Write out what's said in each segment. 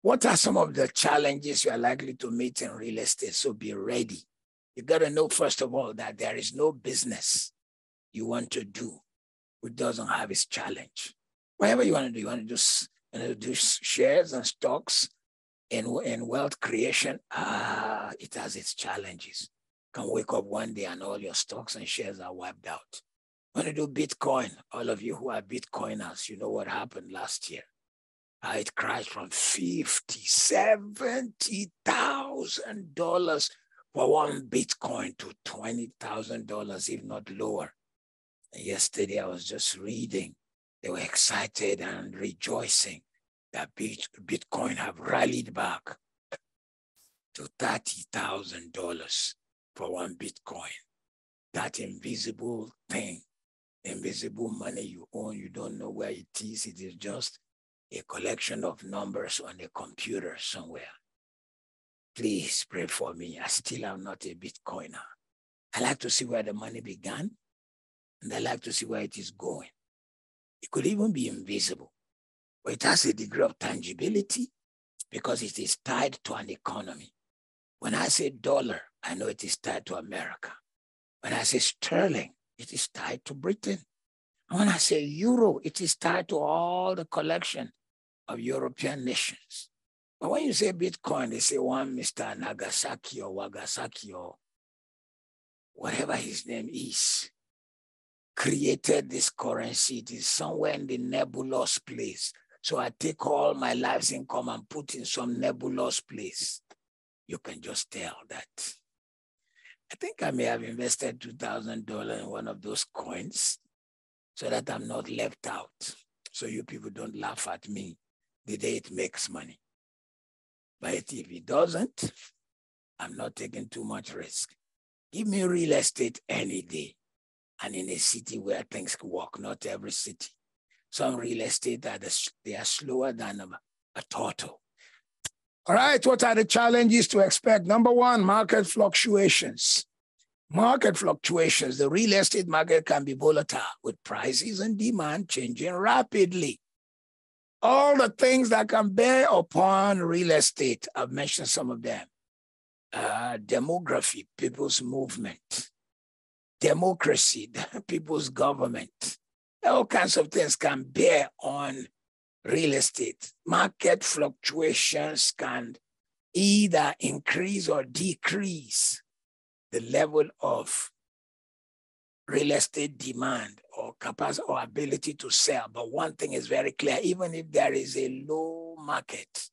What are some of the challenges you are likely to meet in real estate? So be ready. You got to know, first of all, that there is no business you want to do which doesn't have its challenge. Whatever you want to do, you want to do, you to do shares and stocks and, in wealth creation, ah, it has its challenges. You can wake up one day and all your stocks and shares are wiped out. Want to do Bitcoin? All of you who are Bitcoiners, you know what happened last year. Uh, it crashed from fifty, seventy thousand dollars for one Bitcoin to twenty thousand dollars, if not lower. And yesterday, I was just reading. They were excited and rejoicing that Bitcoin have rallied back to thirty thousand dollars for one Bitcoin. That invisible thing, invisible money you own, you don't know where it is. It is just a collection of numbers on a computer somewhere. Please pray for me. I still am not a Bitcoiner. I like to see where the money began, and I like to see where it is going. It could even be invisible, but it has a degree of tangibility because it is tied to an economy. When I say dollar, I know it is tied to America. When I say sterling, it is tied to Britain. And when I say euro, it is tied to all the collection of European nations. But when you say Bitcoin, they say one Mr. Nagasaki or Wagasaki or whatever his name is, created this currency. It is somewhere in the nebulous place. So I take all my life's income and put in some nebulous place. You can just tell that. I think I may have invested $2,000 in one of those coins so that I'm not left out. So you people don't laugh at me the day it makes money. But if it doesn't, I'm not taking too much risk. Give me real estate any day and in a city where things work, not every city. Some real estate are the, they are slower than a, a turtle. All right, what are the challenges to expect? Number one, market fluctuations. Market fluctuations. The real estate market can be volatile with prices and demand changing rapidly all the things that can bear upon real estate. I've mentioned some of them. Uh, demography, people's movement, democracy, people's government, all kinds of things can bear on real estate. Market fluctuations can either increase or decrease the level of real estate demand or capacity or ability to sell. But one thing is very clear, even if there is a low market,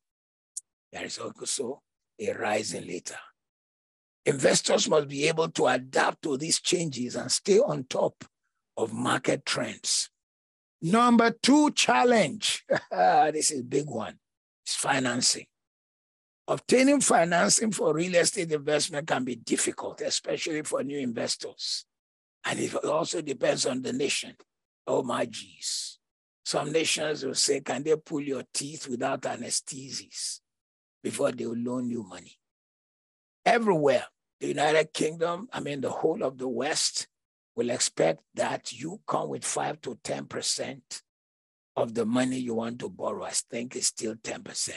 there is also a rising later. Investors must be able to adapt to these changes and stay on top of market trends. Number two challenge, this is big one, is financing. Obtaining financing for real estate investment can be difficult, especially for new investors. And it also depends on the nation. Oh my geez. Some nations will say, can they pull your teeth without anesthesis before they will loan you money? Everywhere, the United Kingdom, I mean, the whole of the West will expect that you come with five to 10% of the money you want to borrow. I think it's still 10%.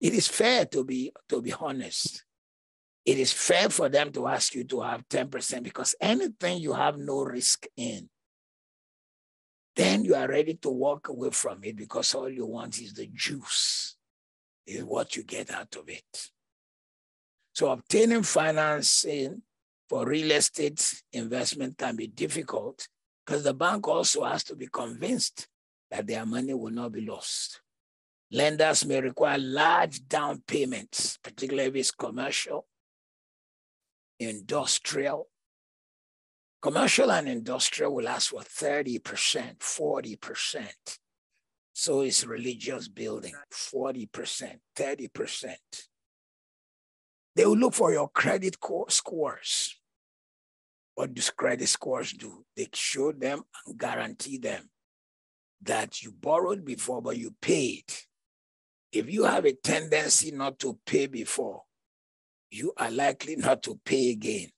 It is fair to be, to be honest it is fair for them to ask you to have 10% because anything you have no risk in, then you are ready to walk away from it because all you want is the juice, is what you get out of it. So obtaining financing for real estate investment can be difficult because the bank also has to be convinced that their money will not be lost. Lenders may require large down payments, particularly if it's commercial industrial. Commercial and industrial will ask for 30%, 40%. So is religious building, 40%, 30%. They will look for your credit scores. What do credit scores do? They show them and guarantee them that you borrowed before, but you paid. If you have a tendency not to pay before, you are likely not to pay again.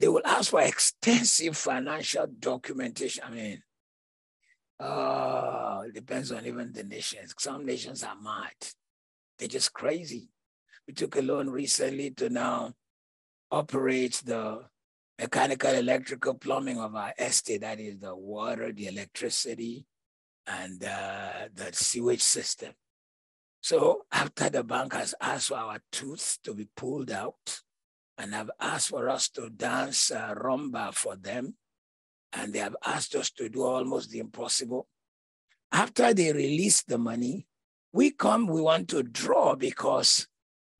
They will ask for extensive financial documentation. I mean, Oh, it depends on even the nations. Some nations are mad. They're just crazy. We took a loan recently to now operate the mechanical, electrical, plumbing of our estate. That is the water, the electricity, and uh, the sewage system. So after the bank has asked for our tooth to be pulled out, and have asked for us to dance uh, rumba for them, and they have asked us to do almost the impossible. After they release the money, we come, we want to draw because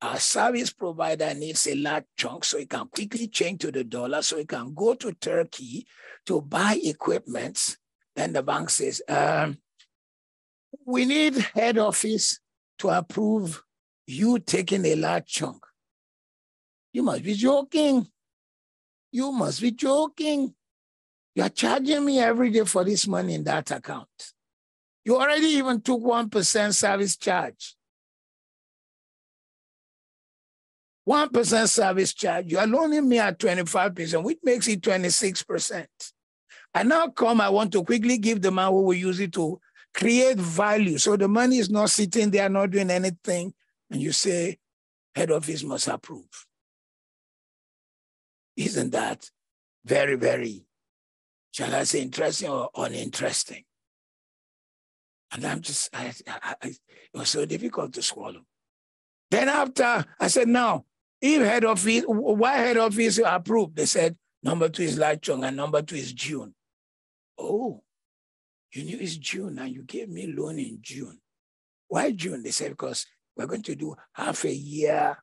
our service provider needs a large chunk so he can quickly change to the dollar so he can go to Turkey to buy equipment. Then the bank says, um, we need head office to approve you taking a large chunk. You must be joking. You must be joking. You're charging me every day for this money in that account. You already even took 1% service charge. 1% service charge. You are loaning me at 25%, which makes it 26%. I now come, I want to quickly give the man who will use it to create value. So the money is not sitting there, not doing anything. And you say, head office must approve. Isn't that very, very, shall I say, interesting or uninteresting? And I'm just, I, I, I, it was so difficult to swallow. Then after, I said, now, if head office, why head office approved? They said, number two is Lachong and number two is June. Oh, you knew it's June and you gave me loan in June. Why June? They said, because we're going to do half a year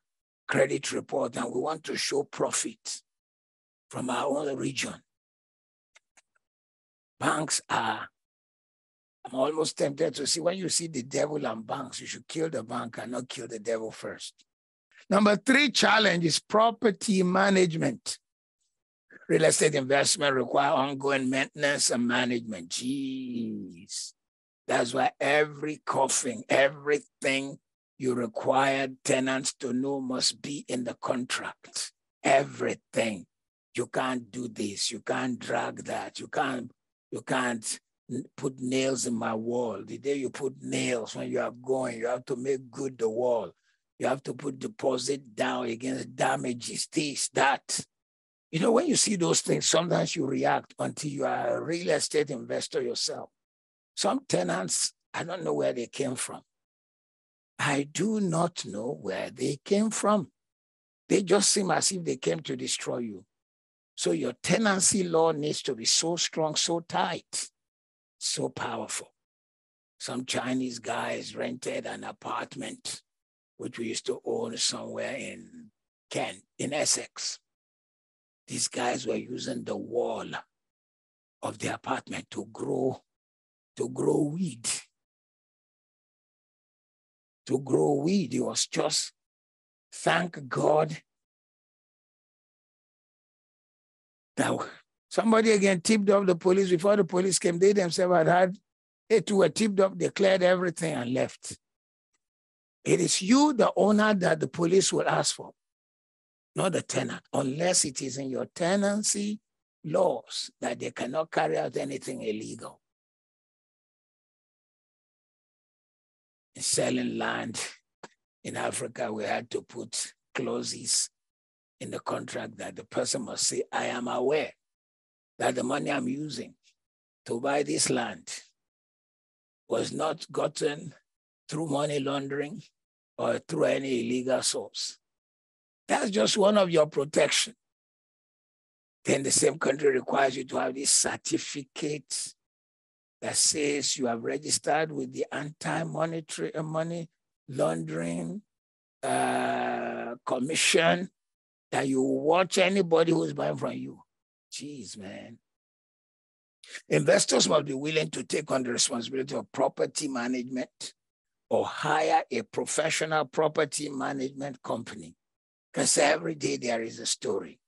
credit report and we want to show profit from our own region. Banks are, I'm almost tempted to see when you see the devil and banks, you should kill the bank and not kill the devil first. Number three challenge is property management. Real estate investment require ongoing maintenance and management. Jeez. That's why every coffin, everything you require tenants to know must be in the contract. Everything. You can't do this. You can't drag that. You can't, you can't put nails in my wall. The day you put nails when you are going, you have to make good the wall. You have to put deposit down against damages, this, that. You know, when you see those things, sometimes you react until you are a real estate investor yourself. Some tenants, I don't know where they came from. I do not know where they came from. They just seem as if they came to destroy you. So your tenancy law needs to be so strong, so tight, so powerful. Some Chinese guys rented an apartment, which we used to own somewhere in Kent, in Essex. These guys were using the wall of the apartment to grow, to grow weed. To grow weed. It was just, thank God that somebody again tipped off the police before the police came. They themselves had had it were tipped up, declared everything, and left. It is you, the owner, that the police will ask for not the tenant, unless it is in your tenancy laws that they cannot carry out anything illegal. In selling land in Africa, we had to put clauses in the contract that the person must say, I am aware that the money I'm using to buy this land was not gotten through money laundering or through any illegal source. That's just one of your protection. Then the same country requires you to have this certificate that says you have registered with the anti-monetary uh, money laundering uh, commission that you watch anybody who's buying from you. Jeez, man. Investors must be willing to take on the responsibility of property management or hire a professional property management company because every day there is a story.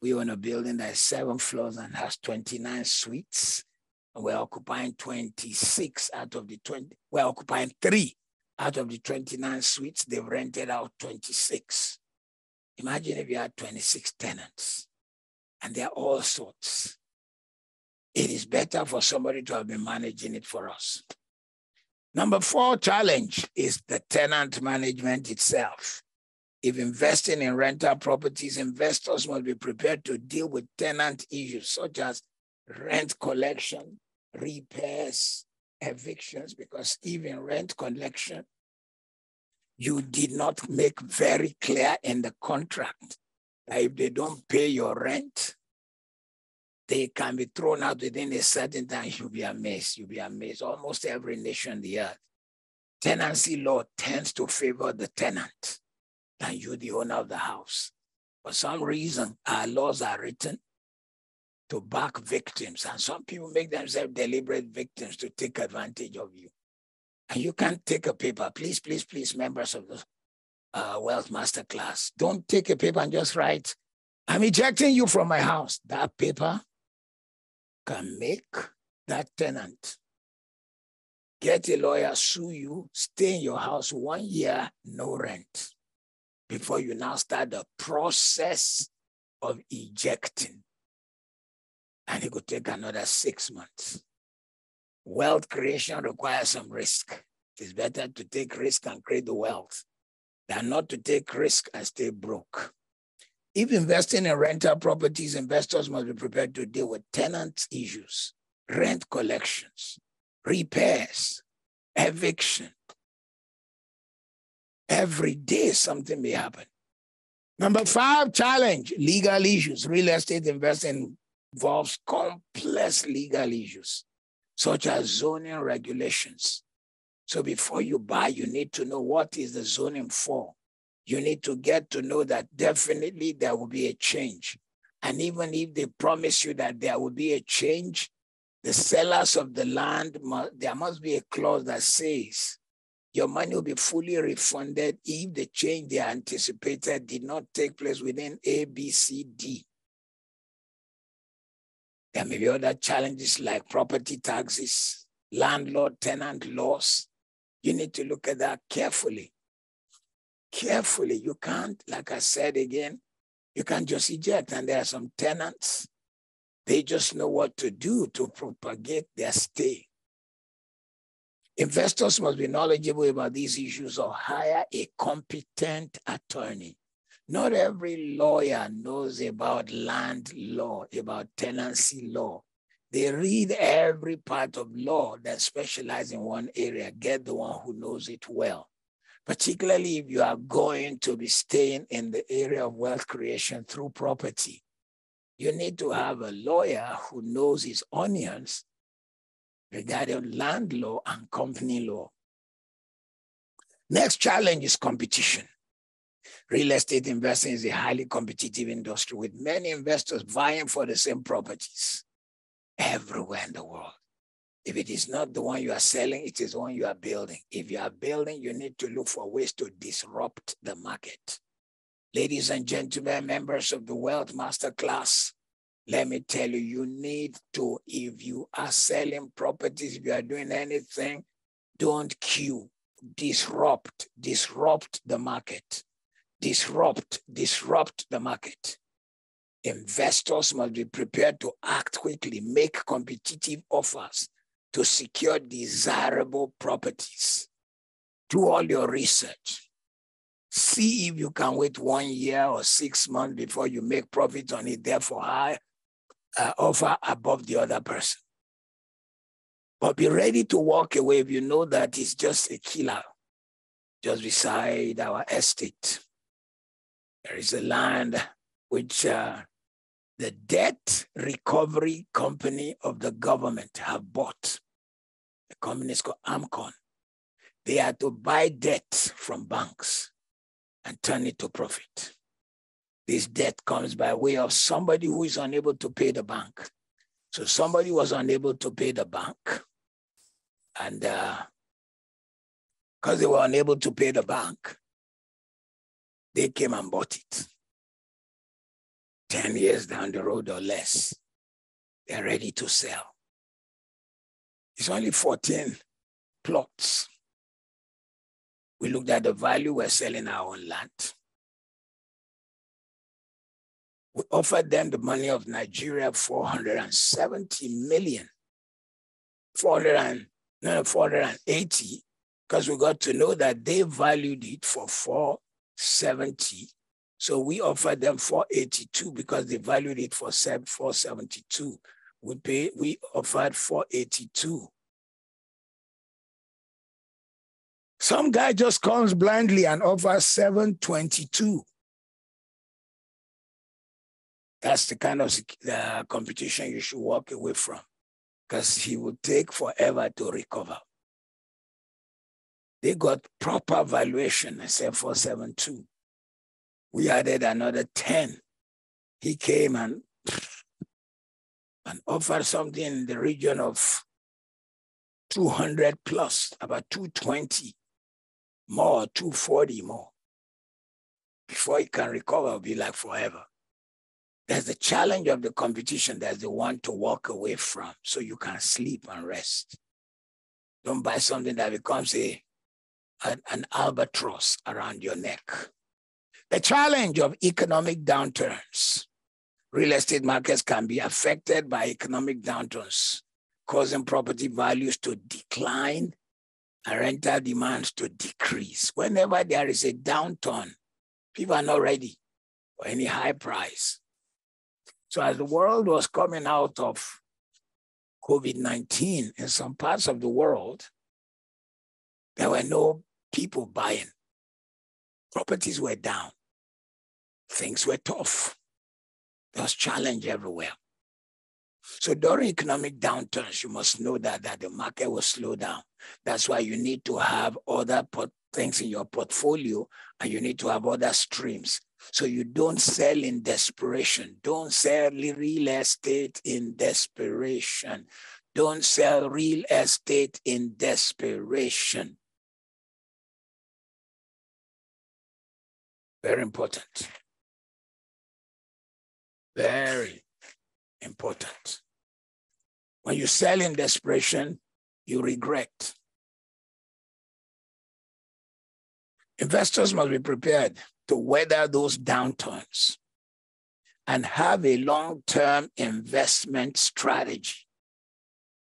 We own a building that is seven floors and has 29 suites. And we're occupying 26 out of the 20, we're occupying three out of the 29 suites. They've rented out 26. Imagine if you had 26 tenants and they're all sorts. it is better for somebody to have been managing it for us. Number four challenge is the tenant management itself. If investing in rental properties, investors must be prepared to deal with tenant issues such as rent collection, repairs, evictions, because even rent collection, you did not make very clear in the contract that if they don't pay your rent, they can be thrown out within a certain time. You'll be amazed. You'll be amazed. Almost every nation on the earth, tenancy law tends to favor the tenant than you, the owner of the house. For some reason, our laws are written to back victims, and some people make themselves deliberate victims to take advantage of you. And you can't take a paper. Please, please, please, members of the uh, Wealth Master class, don't take a paper and just write, I'm ejecting you from my house. That paper can make that tenant get a lawyer, sue you, stay in your house one year, no rent before you now start the process of ejecting. And it could take another six months. Wealth creation requires some risk. It's better to take risk and create the wealth than not to take risk and stay broke. If investing in rental properties, investors must be prepared to deal with tenant issues, rent collections, repairs, eviction, Every day something may happen. Number five, challenge legal issues. Real estate investing involves complex legal issues, such as zoning regulations. So before you buy, you need to know what is the zoning for. You need to get to know that definitely there will be a change. And even if they promise you that there will be a change, the sellers of the land, there must be a clause that says your money will be fully refunded if the change they anticipated did not take place within A, B, C, D. There may be other challenges like property taxes, landlord tenant laws. You need to look at that carefully. Carefully. You can't, like I said again, you can't just eject. And there are some tenants, they just know what to do to propagate their stay. Investors must be knowledgeable about these issues or hire a competent attorney. Not every lawyer knows about land law, about tenancy law. They read every part of law that specialize in one area. Get the one who knows it well. Particularly if you are going to be staying in the area of wealth creation through property. You need to have a lawyer who knows his onions regarding land law and company law. Next challenge is competition. Real estate investing is a highly competitive industry with many investors vying for the same properties everywhere in the world. If it is not the one you are selling, it is one you are building. If you are building, you need to look for ways to disrupt the market. Ladies and gentlemen, members of the Wealth Master class, let me tell you, you need to, if you are selling properties, if you are doing anything, don't queue, disrupt, disrupt the market, disrupt, disrupt the market. Investors must be prepared to act quickly, make competitive offers to secure desirable properties. Do all your research. See if you can wait one year or six months before you make profit on it. Therefore, high, uh, offer above the other person. But be ready to walk away if you know that it's just a killer just beside our estate. There is a land which uh, the debt recovery company of the government have bought. The company is called Amcon. They are to buy debt from banks and turn it to profit. This debt comes by way of somebody who is unable to pay the bank. So somebody was unable to pay the bank. And because uh, they were unable to pay the bank, they came and bought it. 10 years down the road or less, they're ready to sell. It's only 14 plots. We looked at the value, we're selling our own land. We offered them the money of Nigeria, 470 million, 400 and, no, 480, because we got to know that they valued it for 470. So we offered them 482 because they valued it for 472. We pay, we offered 482. Some guy just comes blindly and offers 722. That's the kind of uh, competition you should walk away from because he would take forever to recover. They got proper valuation, said 472. We added another 10. He came and, and offered something in the region of 200 plus, about 220 more, 240 more. Before he can recover, it'll be like forever. There's the challenge of the competition. There's the one to walk away from so you can sleep and rest. Don't buy something that becomes a, an, an albatross around your neck. The challenge of economic downturns. Real estate markets can be affected by economic downturns, causing property values to decline and rental demands to decrease. Whenever there is a downturn, people are not ready for any high price. So as the world was coming out of COVID-19 in some parts of the world, there were no people buying. Properties were down. Things were tough. There was challenge everywhere. So during economic downturns, you must know that, that the market will slow down. That's why you need to have other things in your portfolio and you need to have other streams. So you don't sell in desperation. Don't sell real estate in desperation. Don't sell real estate in desperation. Very important. Very important. When you sell in desperation, you regret. Investors must be prepared to weather those downturns and have a long term investment strategy.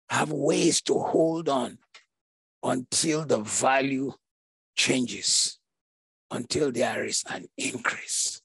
Have ways to hold on until the value changes, until there is an increase.